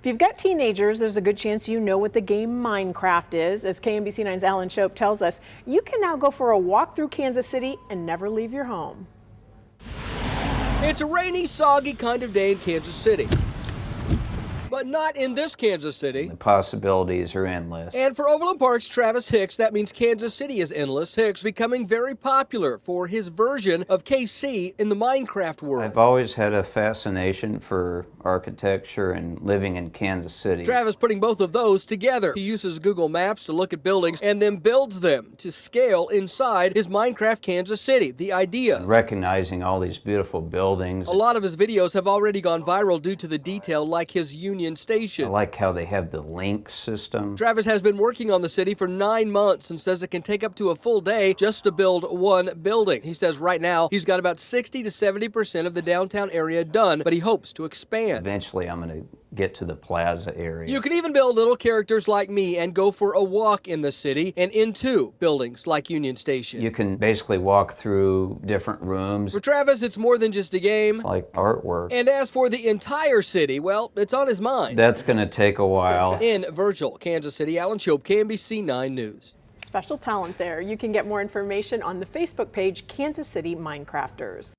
If you've got teenagers, there's a good chance you know what the game Minecraft is. As KMBC 9's Alan Shope tells us, you can now go for a walk through Kansas City and never leave your home. It's a rainy, soggy kind of day in Kansas City. But not in this Kansas City. The possibilities are endless. And for Overland Park's Travis Hicks, that means Kansas City is endless. Hicks becoming very popular for his version of KC in the Minecraft world. I've always had a fascination for architecture and living in Kansas City. Travis putting both of those together. He uses Google Maps to look at buildings and then builds them to scale inside his Minecraft Kansas City. The idea. Recognizing all these beautiful buildings. A lot of his videos have already gone viral due to the detail, like his Union Station. I like how they have the link system. Travis has been working on the city for nine months and says it can take up to a full day just to build one building. He says right now he's got about 60 to 70% of the downtown area done, but he hopes to expand. Eventually, I'm going to get to the plaza area. You can even build little characters like me and go for a walk in the city and into buildings like Union Station. You can basically walk through different rooms. For Travis, it's more than just a game. It's like artwork. And as for the entire city, well, it's on his mind. That's going to take a while. In virtual, Kansas City, Alan Shope, KMBC 9 News. Special talent there. You can get more information on the Facebook page Kansas City Minecrafters.